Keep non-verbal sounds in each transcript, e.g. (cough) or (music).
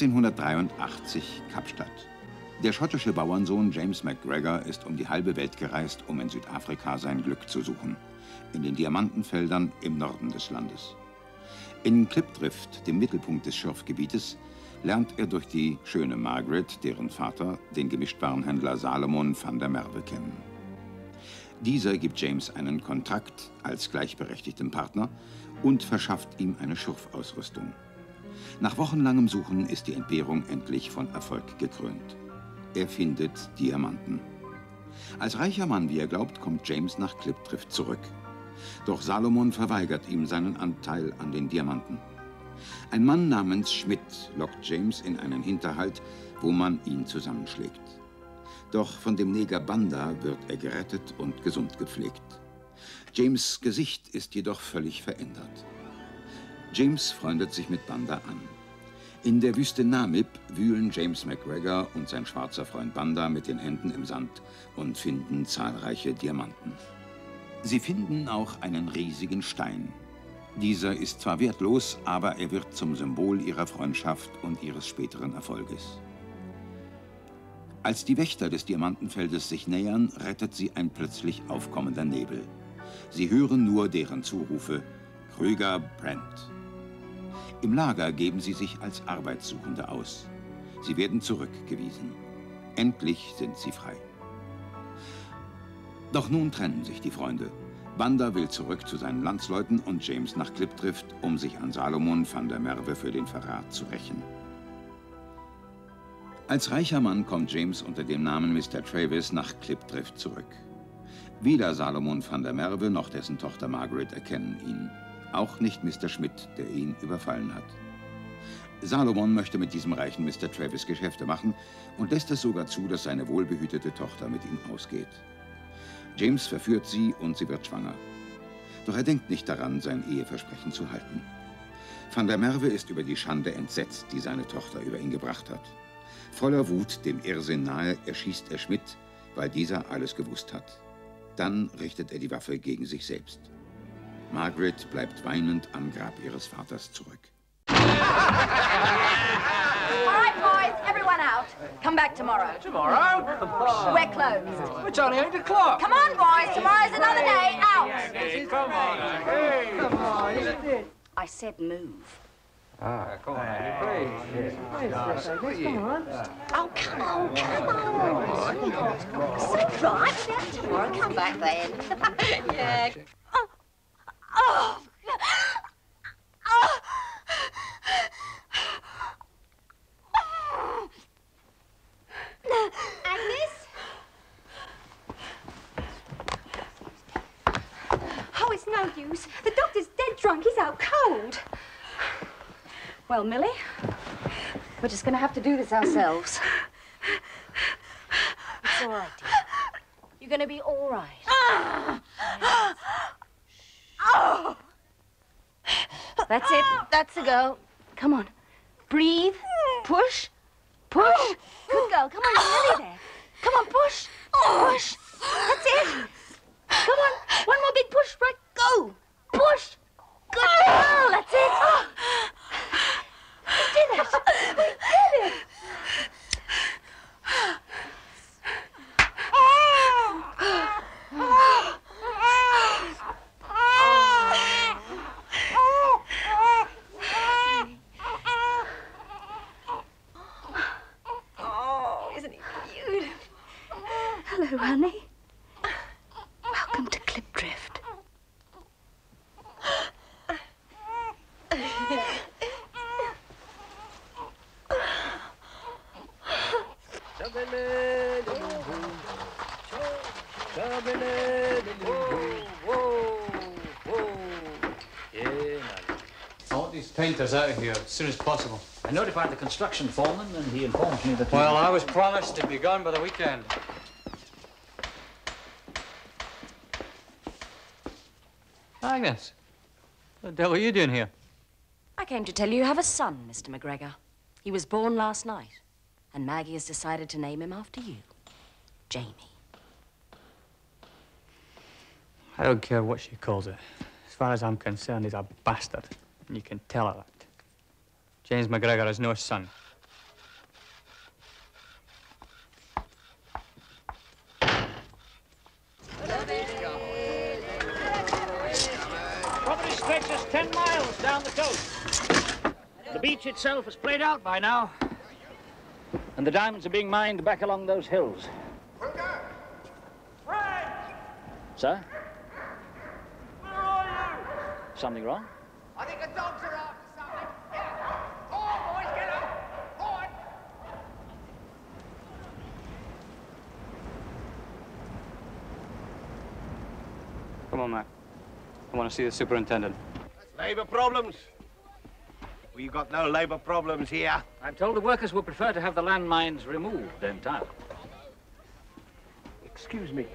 1883 Kapstadt. Der schottische Bauernsohn James McGregor ist um die halbe Welt gereist, um in Südafrika sein Glück zu suchen. In den Diamantenfeldern im Norden des Landes. In Klipdrift, dem Mittelpunkt des Schürfgebietes, lernt er durch die schöne Margaret, deren Vater, den Gemischtwarenhändler Salomon van der Merwe kennen. Dieser gibt James einen Kontrakt als gleichberechtigten Partner und verschafft ihm eine Schurfausrüstung. Nach wochenlangem Suchen ist die Entbehrung endlich von Erfolg gekrönt. Er findet Diamanten. Als reicher Mann, wie er glaubt, kommt James nach Klipdrift zurück. Doch Salomon verweigert ihm seinen Anteil an den Diamanten. Ein Mann namens Schmidt lockt James in einen Hinterhalt, wo man ihn zusammenschlägt. Doch von dem Neger Banda wird er gerettet und gesund gepflegt. James Gesicht ist jedoch völlig verändert. James freundet sich mit Banda an. In der Wüste Namib wühlen James McGregor und sein schwarzer Freund Banda mit den Händen im Sand und finden zahlreiche Diamanten. Sie finden auch einen riesigen Stein. Dieser ist zwar wertlos, aber er wird zum Symbol ihrer Freundschaft und ihres späteren Erfolges. Als die Wächter des Diamantenfeldes sich nähern, rettet sie ein plötzlich aufkommender Nebel. Sie hören nur deren Zurufe Krüger brennt. Im Lager geben sie sich als Arbeitssuchende aus. Sie werden zurückgewiesen. Endlich sind sie frei. Doch nun trennen sich die Freunde. Banda will zurück zu seinen Landsleuten und James nach Klipdrift, um sich an Salomon van der Merwe für den Verrat zu rächen. Als reicher Mann kommt James unter dem Namen Mr. Travis nach Klipdrift zurück. Weder Salomon van der Merwe noch dessen Tochter Margaret erkennen ihn. Auch nicht Mr. Schmidt, der ihn überfallen hat. Salomon möchte mit diesem reichen Mr. Travis Geschäfte machen und lässt es sogar zu, dass seine wohlbehütete Tochter mit ihm ausgeht. James verführt sie und sie wird schwanger. Doch er denkt nicht daran, sein Eheversprechen zu halten. Van der Merwe ist über die Schande entsetzt, die seine Tochter über ihn gebracht hat. Voller Wut, dem Irrsinn nahe, erschießt er Schmidt, weil dieser alles gewusst hat. Dann richtet er die Waffe gegen sich selbst. Margaret bleibt weinend am Grab ihres Vaters zurück. All right, boys, everyone out. Come back tomorrow. Tomorrow? We're closed. It's only 8 o'clock. Come on, boys, tomorrow's another day. Out. Come on. Hey. Come on. I said move. Ah, come on, please. Come on. Oh, come on, come on. It's all right. That's tomorrow. Come back then. yeah. Oh. Oh. Oh. Agnes? Oh, it's no use. Oh, the doctor's dead drunk. He's out cold. Well, Millie, we're just going to have to do this ourselves. It's all right, dear. You're going to be all right. Ah! That's it. That's the go. Come on. Breathe. Push. Push. Good girl. Come on, nearly there. Come on, push. Push. That's it. Come on. One more big push. Right. Go. Push. Good girl. That's it. We did it. We did it. Oh, isn't he beautiful? Hello, honey. Welcome to Klipdrift. I want these painters out of here as soon as possible. I notified the construction foreman, and he informed me that. Well, I was promised to be gone by the weekend. Agnes, what the devil are you doing here? I came to tell you you have a son, Mr. McGregor. He was born last night, and Maggie has decided to name him after you, Jamie. I don't care what she calls it. As far as I'm concerned, he's a bastard. And you can tell her that. James McGregor is no son. Property stretches 10 miles down the coast. The beach itself is played out by now. And the diamonds are being mined back along those hills. Sir? Something wrong? I think Come on, Mac. I want to see the superintendent. Labour problems? We've got no labour problems here. I'm told the workers would prefer to have the landmines removed entirely. Excuse me.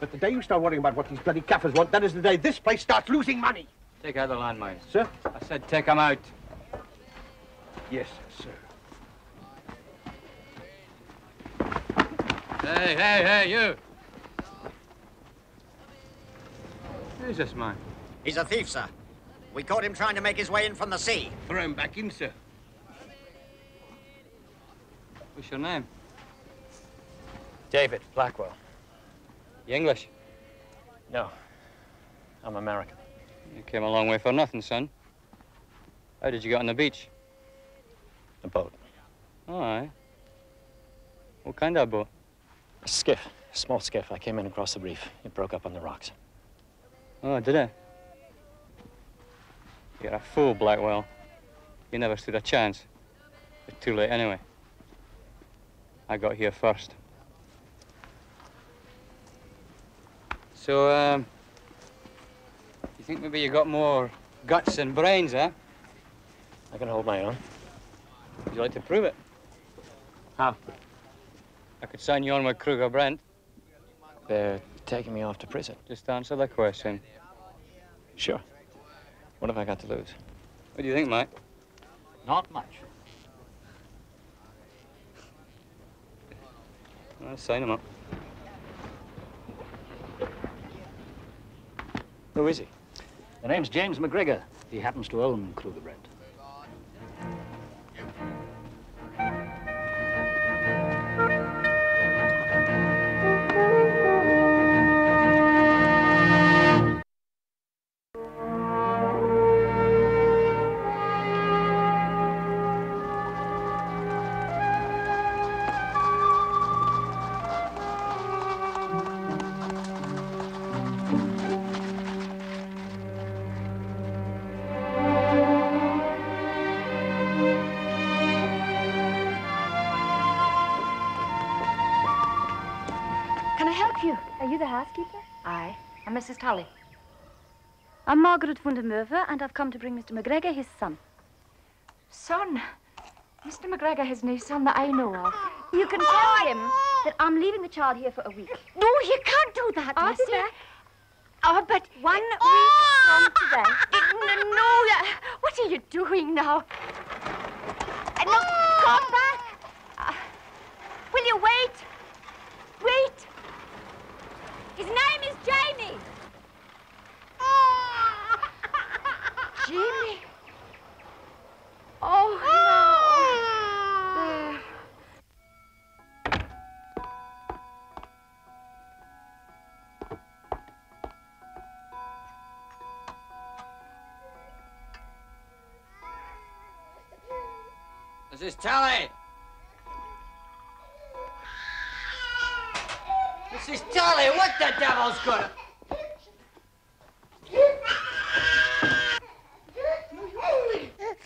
But the day you start worrying about what these bloody Kaffirs want, that is the day this place starts losing money. Take out the landmines. Sir? I said take them out. Yes, sir. Hey, hey, hey, you! Who's this man? He's a thief, sir. We caught him trying to make his way in from the sea. Throw him back in, sir. What's your name? David Blackwell. You English? No, I'm American. You came a long way for nothing, son. How did you get on the beach? A boat. All right. What kind of boat? A skiff. A small skiff. I came in across the reef. It broke up on the rocks. Oh, did it? You're a fool, Blackwell. You never stood a chance. It's too late anyway. I got here first. So, um, you think maybe you got more guts than brains, eh? I can hold my own. Would you like to prove it? How? I could sign you on with Kruger Brent. They're taking me off to prison. Just answer the question. Sure. What have I got to lose? What do you think, Mike? Not much. Well, sign him up. Who is he? The name's James McGregor. He happens to own Kruger Brent. Margaret van der Merwe, and I've come to bring Mr. McGregor his son. Son. Mr. McGregor has no son that I know of. You can tell him that I'm leaving the child here for a week. No, you can't do that, I'll Missy. Oh, but one week from today. no, no, what are you doing now? Uh, no, come back. Uh, will you wait? Wait. His name is Jamie. Jamie. Oh, no. There. Mrs. Tully! Mrs. Tully, what the devil's gonna...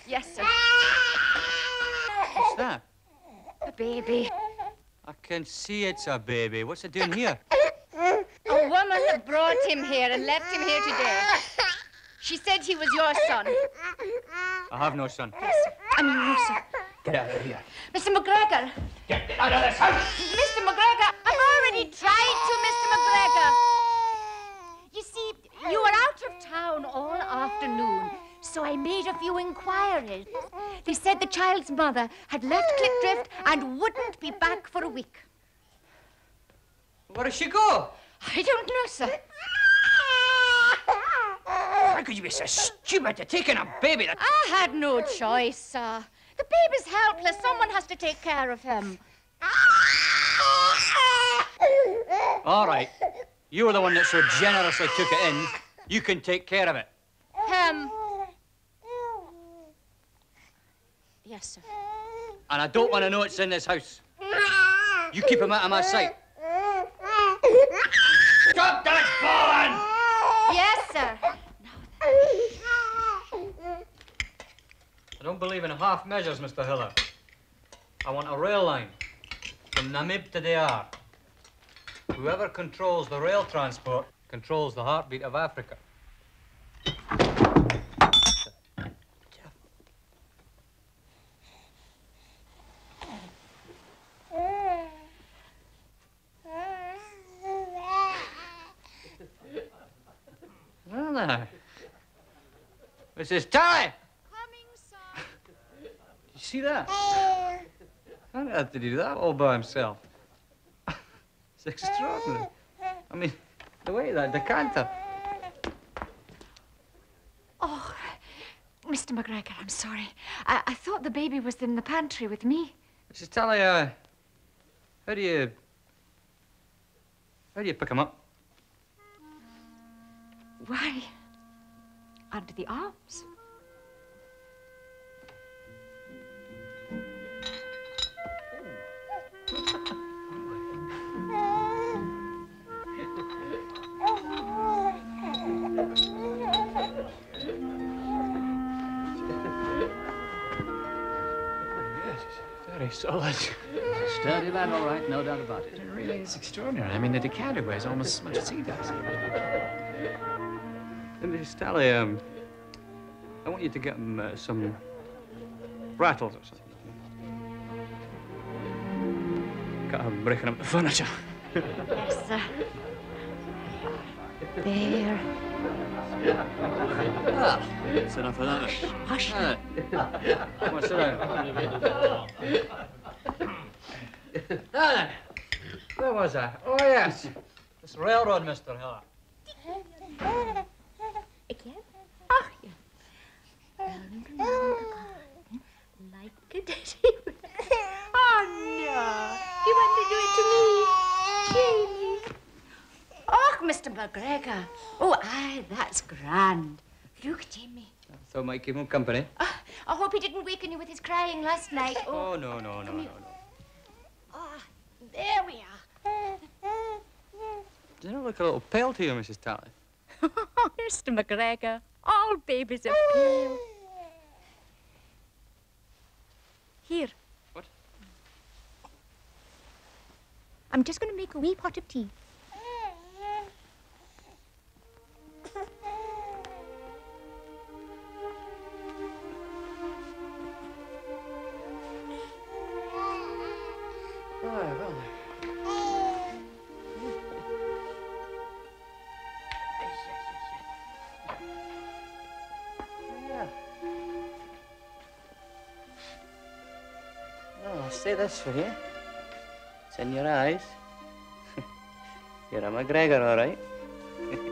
Yes, sir. What's that? A baby. I can see it's a baby. What's it doing here? A woman brought him here and left him here today. She said he was your son. I have no son. I mean, no, sir. Get out of here. Mr. McGregor. Get out of this house! Mr. McGregor, I've already tried to, Mr. McGregor. You see, you were out of town all afternoon, so I made a few inquiries. They said the child's mother had left Klipdrift and wouldn't be back for a week. Where does she go? I don't know, sir. How could you be so stupid to take in a baby that... I had no choice, sir. The baby's helpless. Someone has to take care of him. All right. You were the one that so generously took it in. You can take care of it. Yes, sir. And I don't want to know it's in this house. You keep him out of my sight. Stop that falling! Yes, sir. I don't believe in half measures, Mr. Hiller. I want a rail line from Namib to De Aar. Whoever controls the rail transport controls the heartbeat of Africa. Well, now. Mrs. Tally! Coming, sir. You see that? How on earth did he do that all by himself? it's extraordinary. I mean, the way that decanter. Oh, Mr. McGregor, I'm sorry. I, I thought the baby was in the pantry with me. Mrs. Tally, uh, how do you. How do you pick him up? Why? Under the arms. Very solid. Sturdy lad, all right, no doubt about it. It really is extraordinary. I mean, the decanter weighs almost as much as he does. And Mrs. Tally, um, I want you to get him uh, some rattles or something. Got him breaking up the furniture. Yes, sir. There. That's enough of that. Hush. Ah. Come on, sit down. Now then, where was I? Oh, yes. This railroad, Mr. Hiller. Again? Oh, yeah. Round and round the garden, (laughs) oh, no. You want to do it to me? Jamie. Oh, Mr. McGregor. Oh, aye, that's grand. Look, Jamie. Thought might keep him company. Oh, I hope he didn't waken you with his crying last night. Oh, Oh, no, no, no, no, no. oh there we are. Does it look a little pale to you, Mrs. Tally? Mr. McGregor, all babies are pale. Here. What? I'm just going to make a wee pot of tea. You. It's in your eyes. You're a McGregor, all right. (laughs)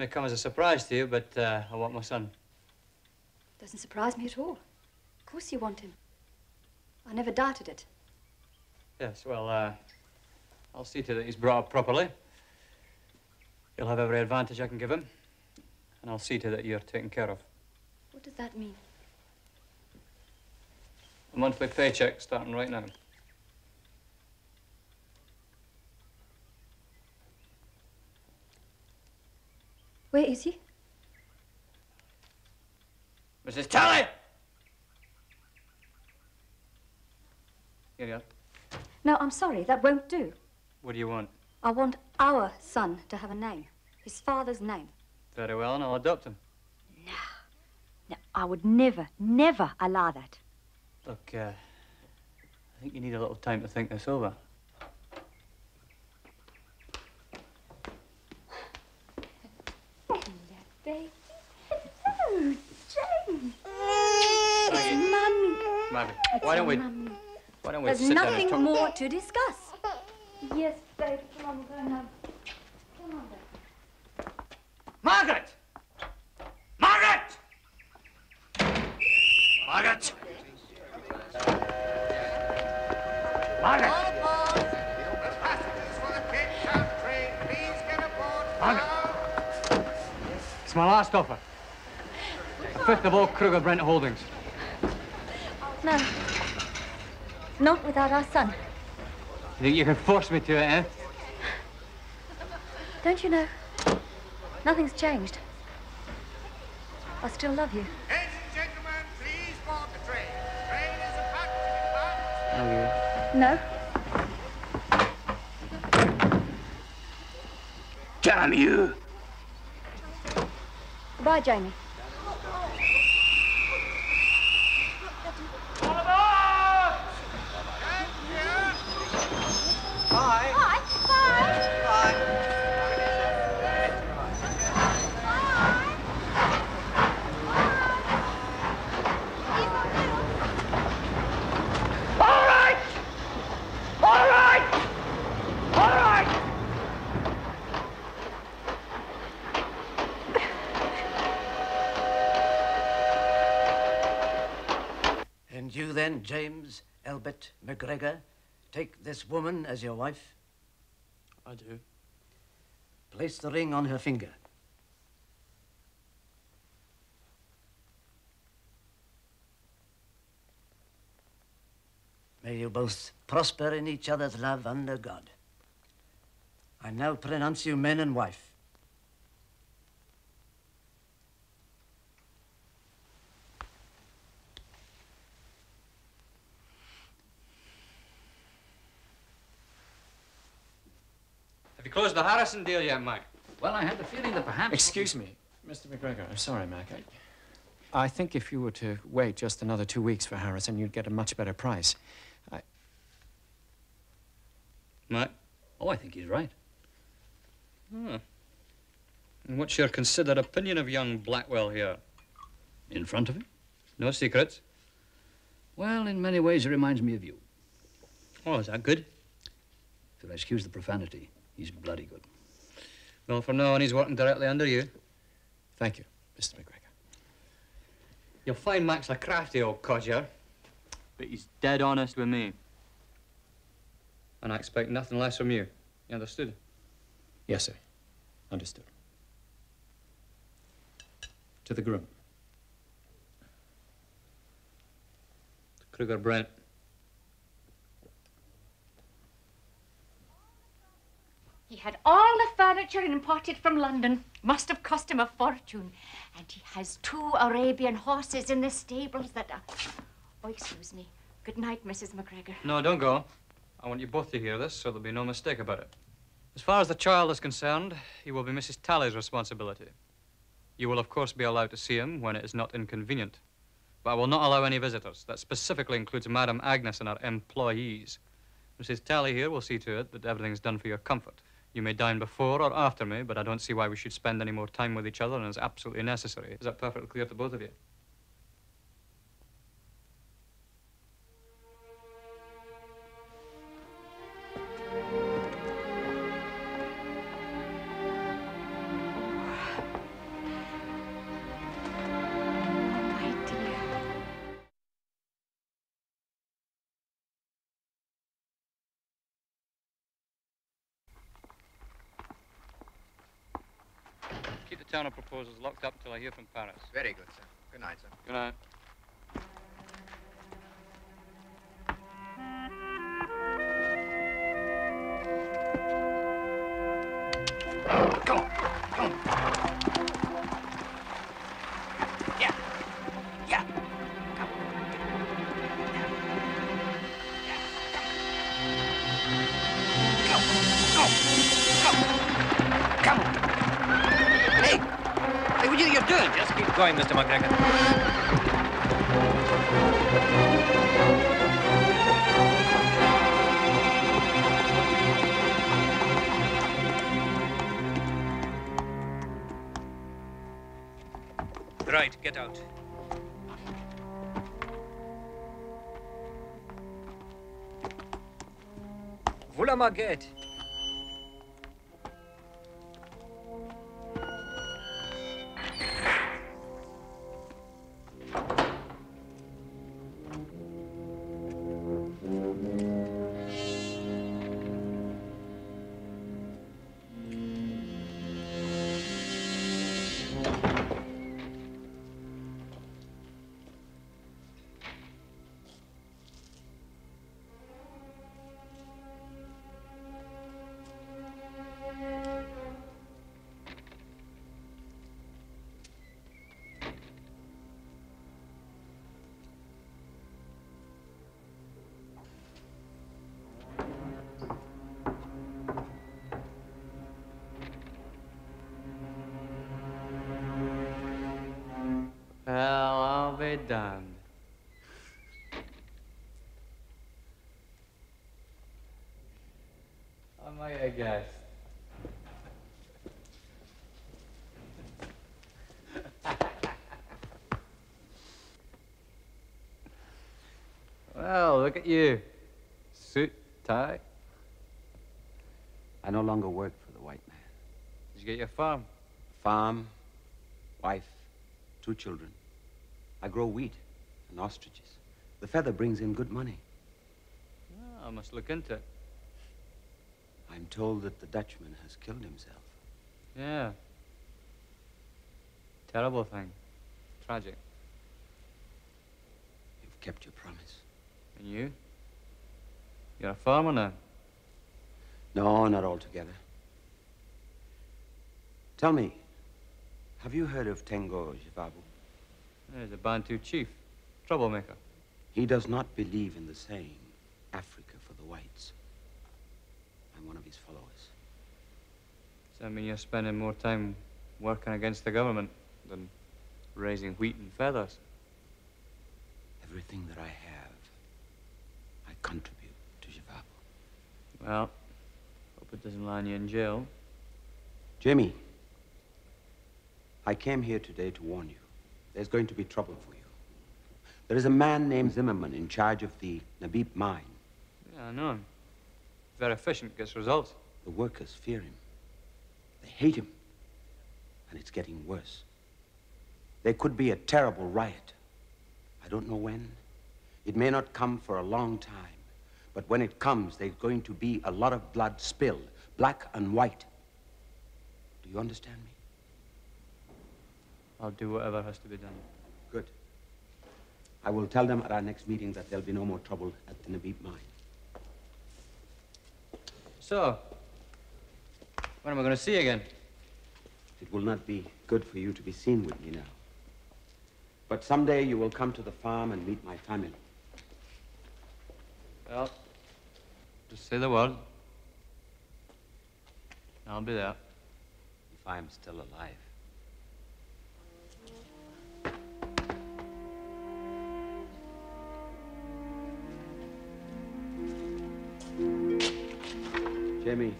may come as a surprise to you, but uh, I want my son. Doesn't surprise me at all. Of course you want him. I never doubted it. Yes, well, uh, I'll see to that he's brought up properly. He'll have every advantage I can give him. And I'll see to that you're taken care of. What does that mean? A monthly paycheck starting right now. Where is he? Mrs. Tully! Here you are. No, I'm sorry. That won't do. What do you want? I want our son to have a name. His father's name. Very well, and I'll adopt him. No. No, I would never, never allow that. Look, uh, I think you need a little time to think this over. Margaret. Why don't we? Mum. Why don't we There's sit down nothing and talk? more to discuss. Yes, babe. Come on, go now. Come on, babe. Margaret! Margaret! Margaret! Margaret! It's my last offer. A Fifth of all Kruger Brent Holdings. No. Not without our son. You think you can force me to it, eh? Don't you know? Nothing's changed. I still love you. Ladies and gentlemen, please board the train. Train is about to depart. No. Damn you! Goodbye, Jamie. All right! All right! All right! And you then, James Elbert McGregor, take this woman as your wife? I do. Place the ring on her finger. May you both prosper in each other's love under God. I now pronounce you man and wife. You closed the Harrison deal yet, Mike? Well, I had the feeling that perhaps. Excuse me, Mr. McGregor. I'm sorry, Mac. I, I think if you were to wait just another two weeks for Harrison, you'd get a much better price. I, Mike? Oh, I think he's right. Hmm. And what's your considered opinion of young Blackwell here? In front of him? No secrets? Well, in many ways, he reminds me of you. Oh, is that good? If you'll excuse the profanity, he's bloody good. Well, from now on, he's working directly under you. thank you, Mr. McGregor. You'll find Max a crafty old codger, but he's dead honest with me. And I expect nothing less from you. You understood? Yes, sir. Understood. To the groom. Kruger Brent. He had all the furniture imported from London. Must have cost him a fortune. And he has two Arabian horses in the stables that are... Oh, excuse me. Good night, Mrs. McGregor. No, don't go. I want you both to hear this, so there'll be no mistake about it. As far as the child is concerned, he will be Mrs. Tally's responsibility. You will, of course, be allowed to see him when it is not inconvenient. But I will not allow any visitors. That specifically includes Madame Agnes and her employees. Mrs. Tally here will see to it that everything's done for your comfort. You may dine before or after me, but I don't see why we should spend any more time with each other than is absolutely necessary. Is that perfectly clear to both of you? From Paris. Very good, sir. Good night, sir. Good night. Right, get out. Wulamaget. Damned. I might have guessed. (laughs) well, look at you. Suit, tie. I no longer work for the white man. Did you get your farm? Farm, wife, two children. I grow wheat and ostriches. The feather brings in good money. Oh, I must look into it. I'm told that the Dutchman has killed himself. Yeah. Terrible thing. Tragic. You've kept your promise. And you? You're a farmer now. No, not altogether. Tell me, have you heard of Tengo Jivabu? He's a Bantu chief. Troublemaker. He does not believe in the saying, Africa for the whites. I'm one of his followers. Does that mean you're spending more time working against the government than raising wheat and feathers? Everything that I have, I contribute to Jivabu. Well, hope it doesn't land you in jail. Jimmy, I came here today to warn you. There's going to be trouble for you. There is a man named Zimmerman in charge of the Namib mine. Yeah, I know him. Very efficient, gets results. The workers fear him. They hate him. And it's getting worse. There could be a terrible riot. I don't know when. It may not come for a long time. But when it comes, there's going to be a lot of blood spilled, black and white. Do you understand me? I'll do whatever has to be done. Good. I will tell them at our next meeting that there'll be no more trouble at the Namib mine. So, when am I going to see you again? It will not be good for you to be seen with me now. But someday you will come to the farm and meet my family. Well, just say the word. I'll be there. If I am still alive. Jimmy.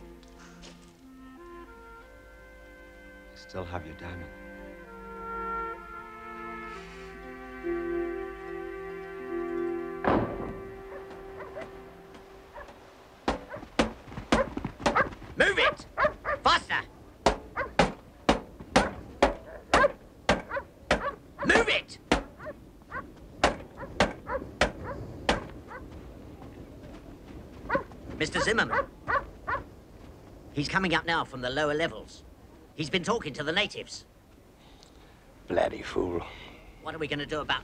I still have your diamond. He's coming up now from the lower levels. He's been talking to the natives. Bloody fool. What are we going to do about...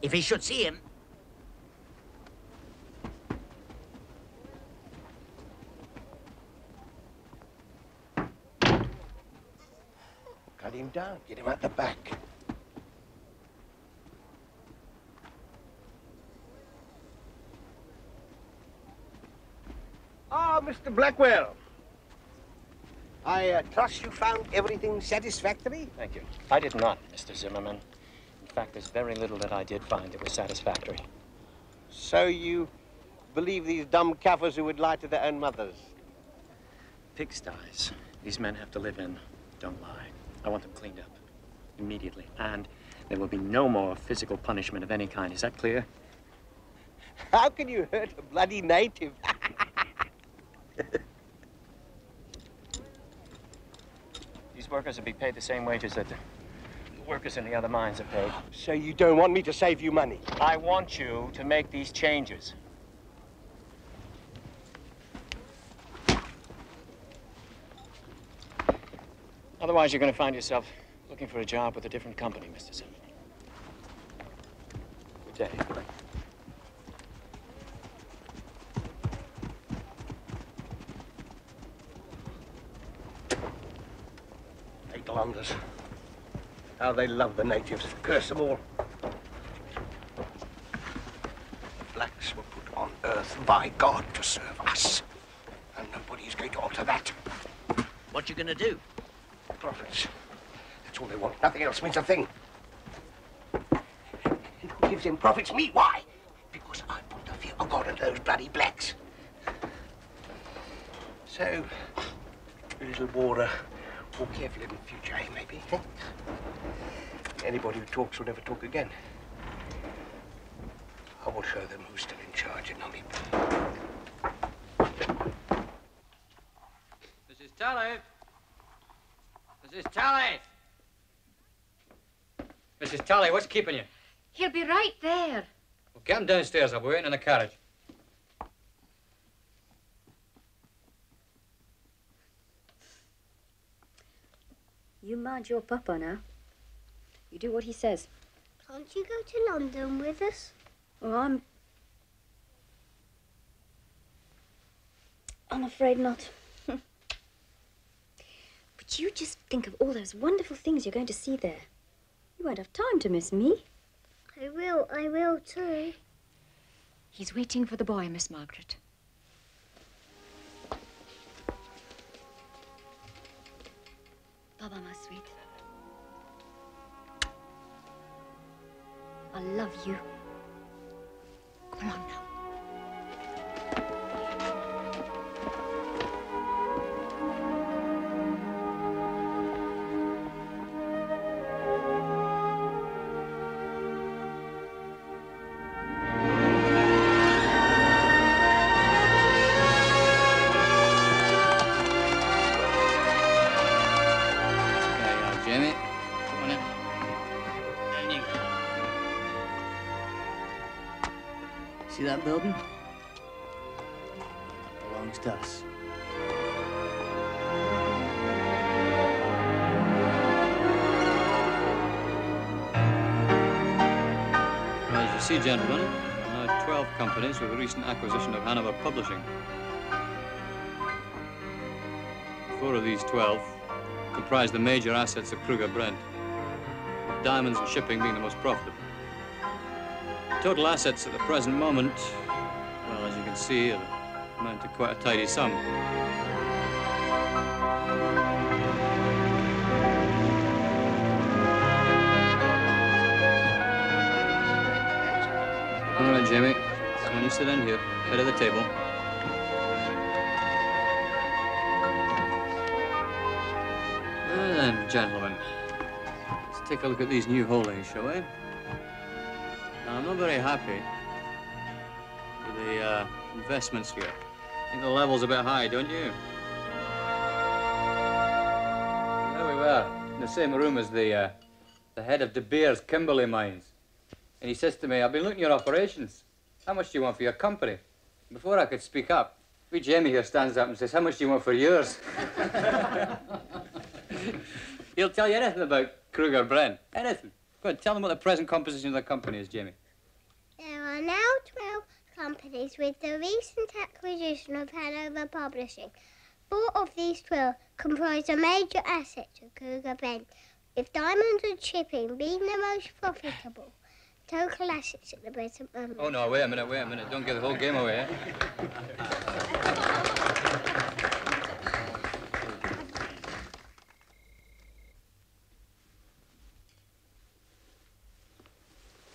If he should see him... Cut him down. Get him at the back. Ah, Mr. Blackwell. I uh, trust you found everything satisfactory? Thank you. I did not, Mr. Zimmerman. In fact, there's very little that I did find that was satisfactory. So you believe these dumb Kaffirs who would lie to their own mothers? Pigsties. These men have to live in. Don't lie. I want them cleaned up. Immediately. And there will be no more physical punishment of any kind. Is that clear? How can you hurt a bloody native? (laughs) These workers will be paid the same wages that the workers in the other mines are paid. So you don't want me to save you money? I want you to make these changes. Otherwise, you're going to find yourself looking for a job with a different company, Mr. Simmons. Good day. Londoners. How they love the natives. Curse them all. Blacks were put on earth by God to serve us. And nobody's going to alter that. What you gonna do? Profits. That's all they want. Nothing else means a thing. And who gives them profits? Me. Why? Because I put the fear of God into those bloody blacks. So, a little more, uh, more careful in the future, eh, maybe? huh? Anybody who talks will never talk again. I will show them who's still in charge at Namib. Mrs. Tully! Mrs. Tully! Mrs. Tully, what's keeping you? He'll be right there. Well, get him downstairs. I'll be waiting in the carriage. You mind your papa now. You do what he says. Can't you go to London with us? Well, I'm. I'm afraid not. (laughs) but you just think of all those wonderful things you're going to see there. You won't have time to miss me. I will, I will too. He's waiting for the boy, Miss Margaret. Baba, my sweet. I love you. Come on now. That building? That belongs to us. Well, as you see, gentlemen, there are now 12 companies with the recent acquisition of Hanover Publishing. Four of these 12 comprise the major assets of Kruger Brent, diamonds and shipping being the most profitable. Total assets at the present moment, well, as you can see, amount to quite a tidy sum. All right, Jamie. When you sit down here, head of the table. And gentlemen, let's take a look at these new holdings, shall we? I'm not very happy with the uh, investments here. I think the level's a bit high, don't you? There we were, in the same room as the, uh, the head of De Beers Kimberley Mines. And he says to me, I've been looking at your operations. How much do you want for your company? Before I could speak up, wee Jamie here stands up and says, How much do you want for yours? (laughs) He'll tell you anything about Kruger Brent. Anything. Go on, tell them what the present composition of the company is, Jamie. There are now 12 companies with the recent acquisition of Hanover Publishing. Four of these 12 comprise a major asset of Kruger Brent, with diamonds and shipping being the most profitable. Total assets at the present moment. Oh, no, wait a minute, wait a minute. Don't give the whole game away, eh?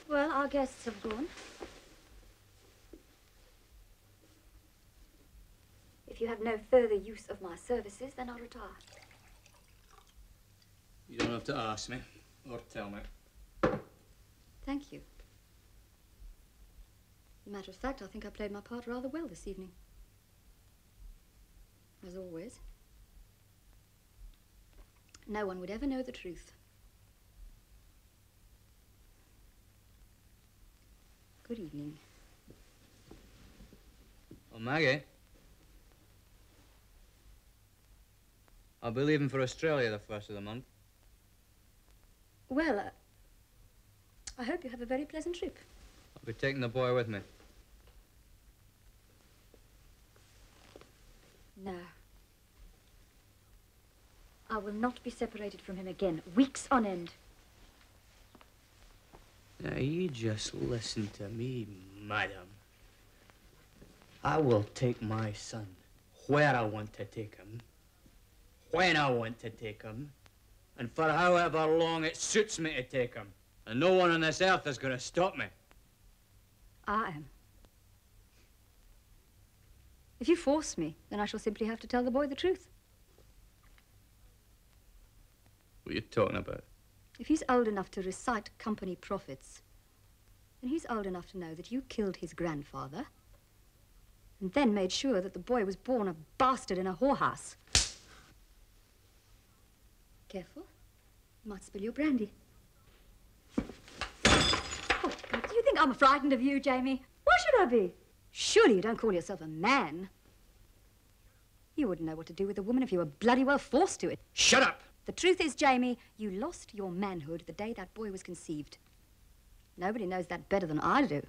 Well, our guests have gone. If you have no further use of my services, then I'll retire. You don't have to ask me or tell me. Thank you. As a matter of fact, I think I played my part rather well this evening. as always. No one would ever know the truth. Good evening. Well, Maggie. I'll be leaving for Australia the first of the month. Well, uh, I hope you have a very pleasant trip. I'll be taking the boy with me. No. I will not be separated from him again, weeks on end. Now, you just listen to me, madam. I will take my son where I want to take him, when I want to take him, and for however long it suits me to take him. And no one on this earth is going to stop me. I am. If you force me, then I shall simply have to tell the boy the truth. What are you talking about? If he's old enough to recite company profits, then he's old enough to know that you killed his grandfather and then made sure that the boy was born a bastard in a whorehouse. Careful. You might spill your brandy. Oh, God, do you think I'm frightened of you, Jamie? Why should I be? Surely you don't call yourself a man. You wouldn't know what to do with a woman if you were bloody well forced to it. Shut up! The truth is, Jamie, you lost your manhood the day that boy was conceived. Nobody knows that better than I do.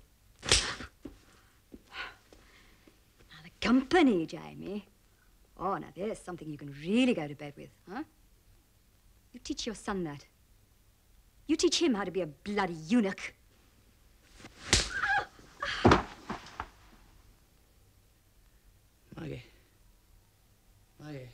Now, the company, Jamie. Oh, now there's something you can really go to bed with, huh? You teach your son that. You teach him how to be a bloody eunuch. Maggie. Maggie.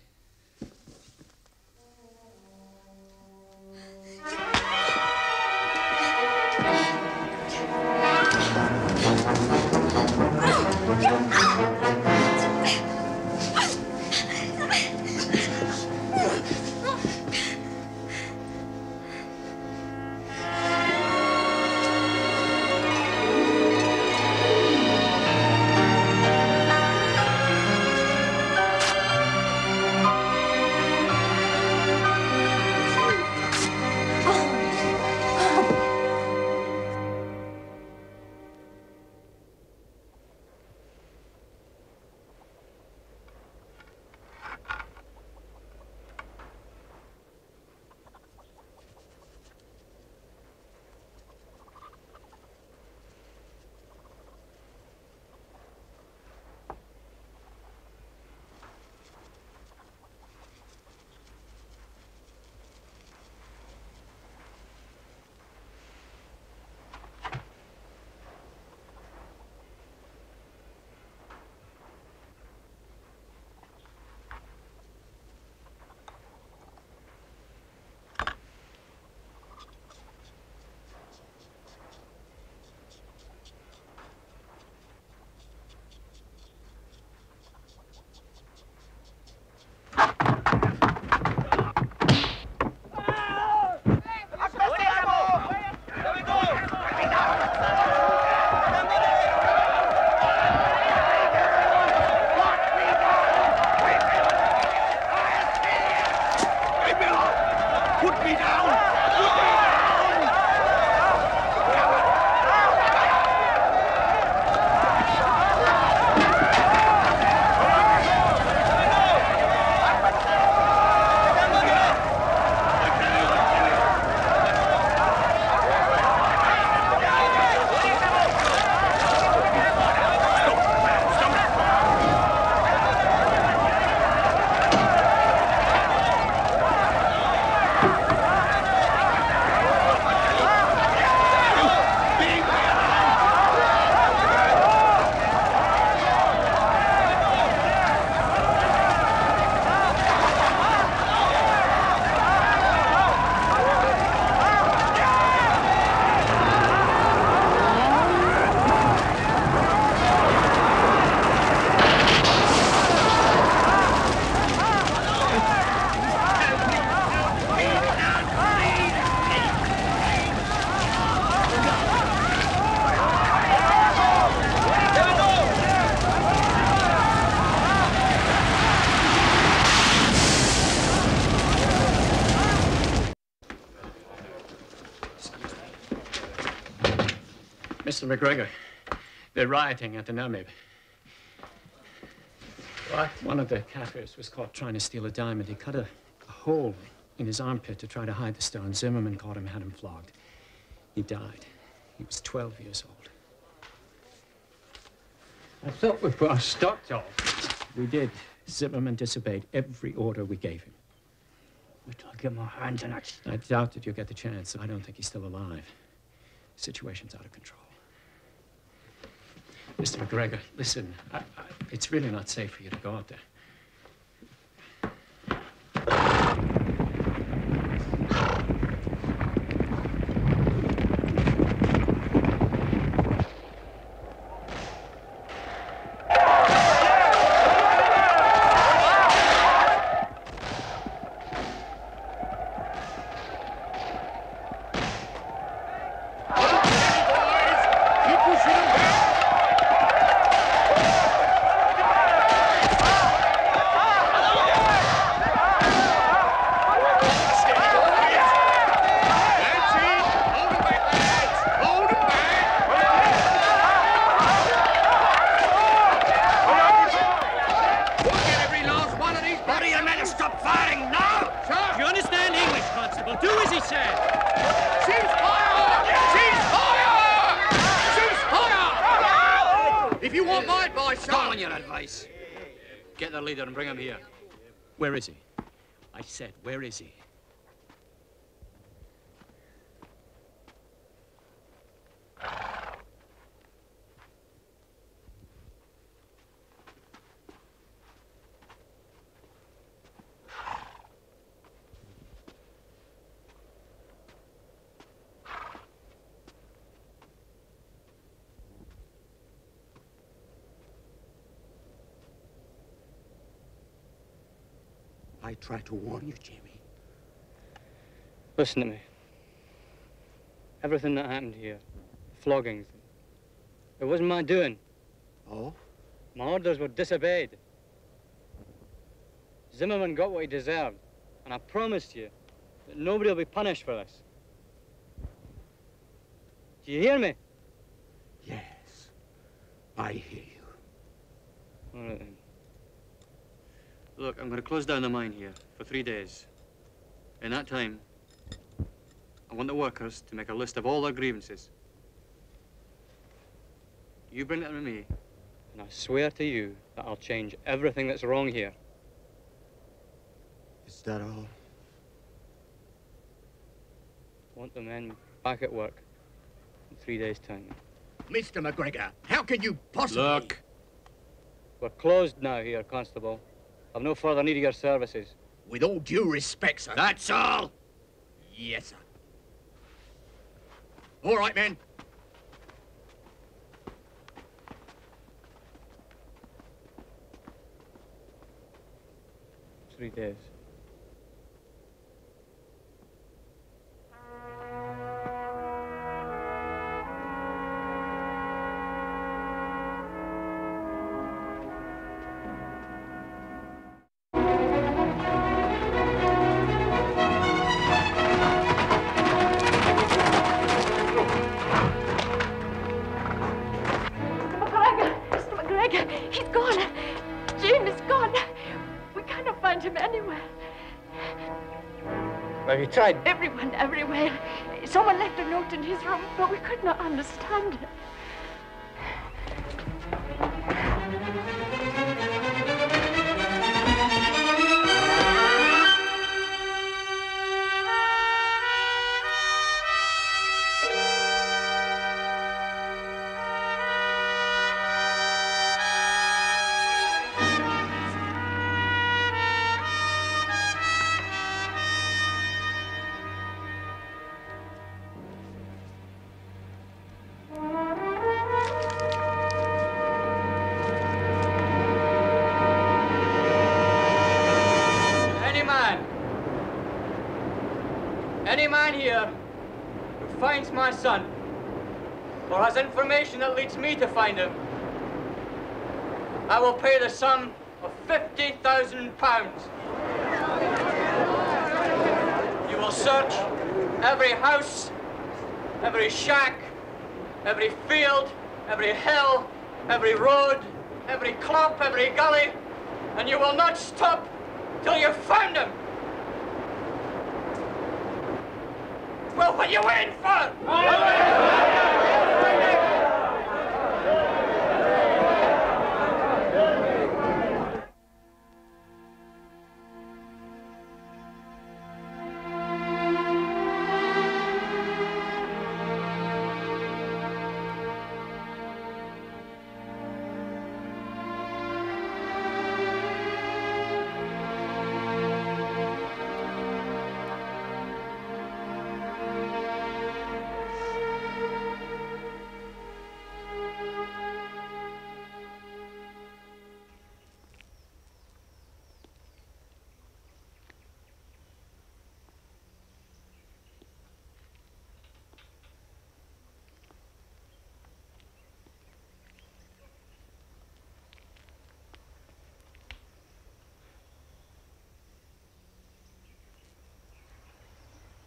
McGregor, they're rioting at the Namib. What? One of the Kaffirs was caught trying to steal a diamond. He cut a, a hole in his armpit to try to hide the stone. Zimmerman caught him, had him flogged. He died. He was 12 years old. I thought we put a stop to all. We did. Zimmerman disobeyed every order we gave him. I get my hands on it. I doubt that you'll get the chance. I don't think he's still alive. The situation's out of control. Mr. McGregor, listen, I, I, it's really not safe for you to go out there. Said, where is he? I tried to warn you, Jamie. Listen to me. Everything that happened here, floggings, it wasn't my doing. Oh? My orders were disobeyed. Zimmerman got what he deserved, and I promised you that nobody will be punished for this. Do you hear me? Yes. I hear you. All right then. Look, I'm going to close down the mine here for three days. In that time, I want the workers to make a list of all their grievances. You bring them to me, and I swear to you that I'll change everything that's wrong here. Is that all? I want the men back at work in three days' time. Mr. McGregor, how can you possibly... Look. We're closed now here, Constable. I've no further need of your services. With all due respect, sir. That's all? Yes, sir. All right, men. Three days. Tried? Everyone, everywhere. Someone left a note in his room, but we could not understand it. Every field, every hill, every road, every clump, every gully, and you will not stop till you've found him. Well, what are you waiting for?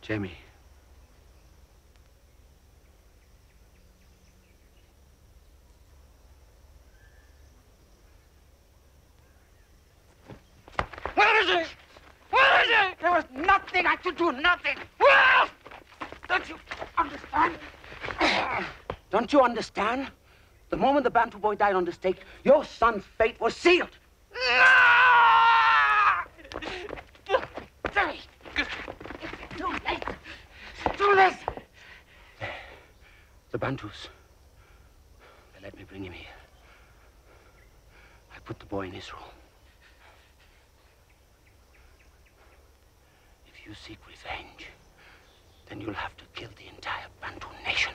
Jamie. Where is he? Where is he? There was nothing I could do, nothing. Where? Don't you understand? Don't you understand? The moment the Bantu boy died on the stake, your son's fate was sealed. Jerry! It's too late. It's too late. The Bantus. They let me bring him here. I put the boy in his room. If you seek revenge, then you'll have to kill the entire Bantu nation.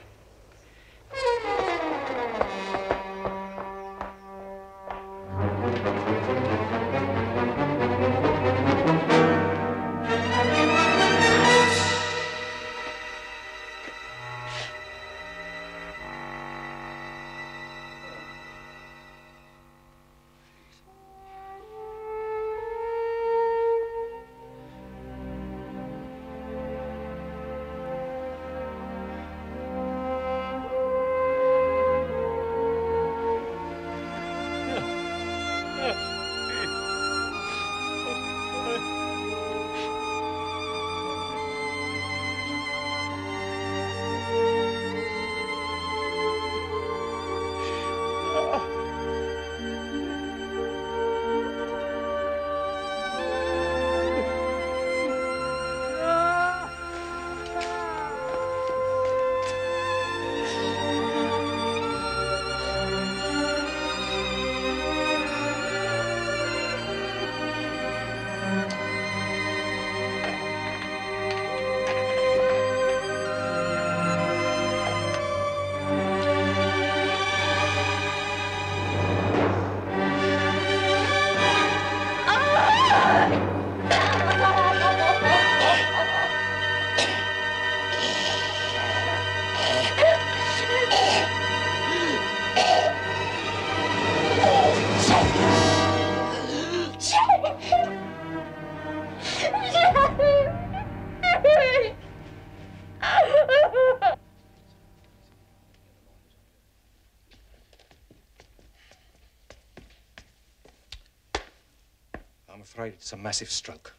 It's a massive stroke.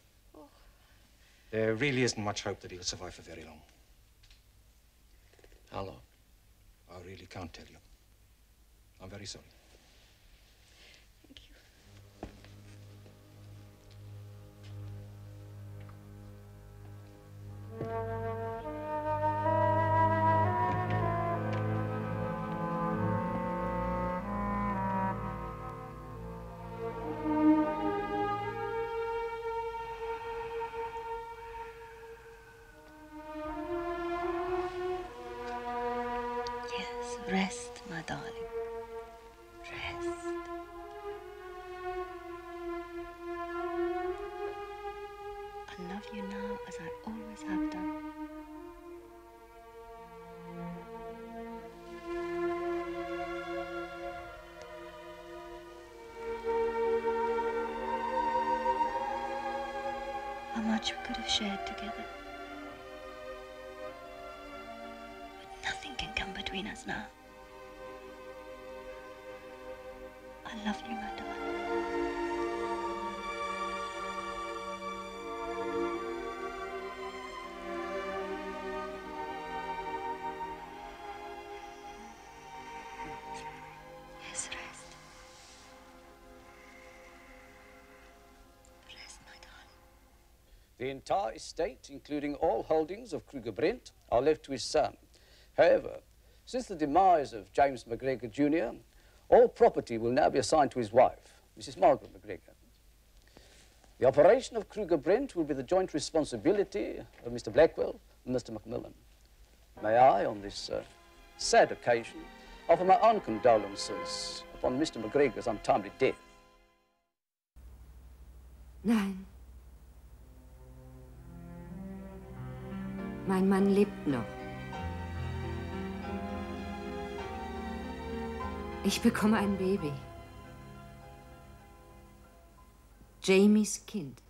There really isn't much hope that he'll survive for very long. How long? I really can't tell you. I'm very sorry. Yes, love you now as I always have done. How much we could have shared together. But nothing can come between us now. I love you, my darling. The entire estate, including all holdings of Kruger Brent, are left to his son. However, since the demise of James McGregor Jr., all property will now be assigned to his wife, Mrs. Margaret McGregor. The operation of Kruger Brent will be the joint responsibility of Mr. Blackwell and Mr. Macmillan. May I, on this uh, sad occasion, offer my own condolences upon Mr. McGregor's untimely death. Nein. Lebt noch. Ich bekomme ein Baby. Jamies Kind.